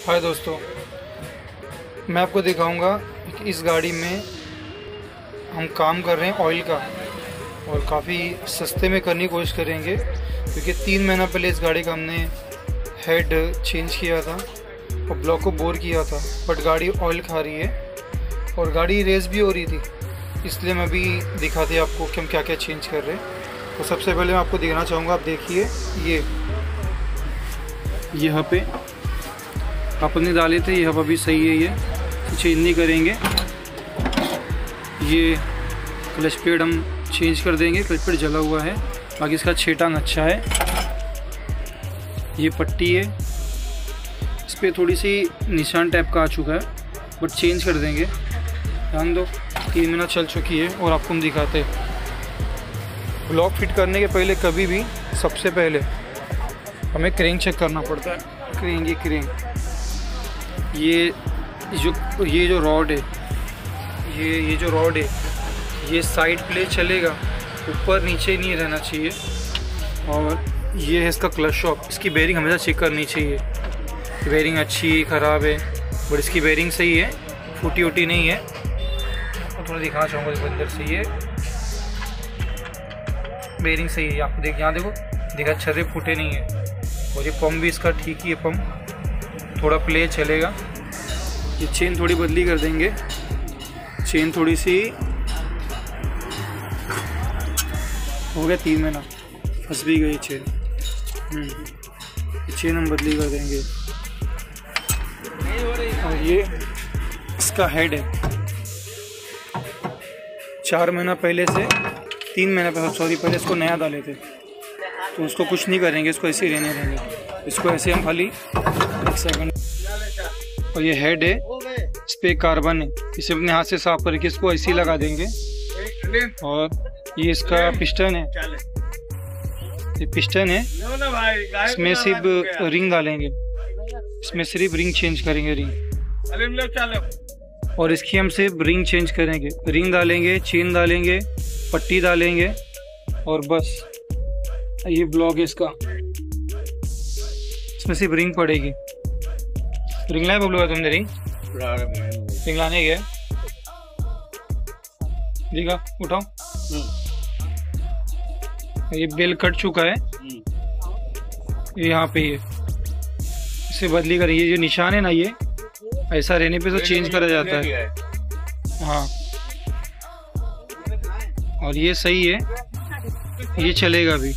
हाय दोस्तों, मैं आपको दिखाऊँगा कि इस गाड़ी में हम काम कर रहे हैं ऑयल का और काफ़ी सस्ते में करने की कोशिश करेंगे, क्योंकि तीन महीना पहले इस गाड़ी का हमने हेड चेंज किया था और ब्लॉक को बोर किया था बट गाड़ी ऑयल खा रही है और गाड़ी रेस भी हो रही थी। इसलिए मैं भी दिखाती आपको कि हम क्या क्या चेंज कर रहे हैं। तो सबसे पहले मैं आपको दिखाना चाहूँगा, आप देखिए ये। यहाँ पे अपने डाले थे यह भी सही है ये। चेंज नहीं करेंगे। ये क्लच पेड हम चेंज कर देंगे क्लच पेड जला हुआ है। बाकी इसका छेटांग अच्छा है। ये पट्टी है। इस पर थोड़ी सी निशान टाइप का आ चुका है बट चेंज कर देंगे। ध्यान दो, तीन महीना चल चुकी है और आपको हम दिखाते ब्लॉक फिट करने के पहले कभी भी, सबसे पहले, हमें क्रेंग चेक करना पड़ता है। क्रेंग ये क्रेन ये जो ये जो रॉड है, ये ये जो रॉड है, ये साइड प्ले चलेगा, ऊपर नीचे नहीं रहना चाहिए। और ये है इसका क्लच शॉप इसकी बेरिंग हमेशा चेक करनी चाहिए। बेरिंग अच्छी, ख़राब है बट इसकी बेरिंग सही है, फूटी वूटी नहीं है। तो थोड़ा दिखाना चाहूँगा, देखो अंदर से ये। बेरिंग सही है आपको देख, यहाँ देखो, देखा छर्रे फूटे नहीं है। और ये पम्प भी इसका ठीक ही है पम्प थोड़ा प्ले चलेगा। ये चेन थोड़ी बदली कर देंगे। चेन थोड़ी सी हो गया तीन महीना। फंस भी गई चेन ये चेन हम बदली कर देंगे। और ये इसका हेड है। चार महीना पहले से तीन महीना पहले सॉरी पहले इसको नया डाले थे। तो उसको कुछ नहीं करेंगे, इसको ऐसे ही रहने देंगे। इसको ऐसे हम खाली। एक सेकंड और ये हेड है। इस पर कार्बन है। इसे अपने हाथ से साफ़ करके इसको ऐसे ही लगा देंगे। और ये इसका पिस्टन है। ये पिस्टन है। इसमें सिर्फ़ रिंग डालेंगे। इसमें सिर्फ़ रिंग चेंज करेंगे रिंग और इसकी हम सिर्फ़ रिंग चेंज करेंगे। रिंग डालेंगे चेन डालेंगे, पट्टी डालेंगे। और बस, ये ब्लॉक है इसका। इसमें सिर्फ़ रिंग पड़ेगी। रिंग लाए बबलू तुमने रिंग रिंग लाने गए। देखा उठाओ। ये बेल कट चुका है। ये यहाँ पे ये इसे बदली कर। ये जो निशान है ना ये ऐसा रहने पे तो चेंज करा जाता है। हाँ। और ये सही है। ये चलेगा भी।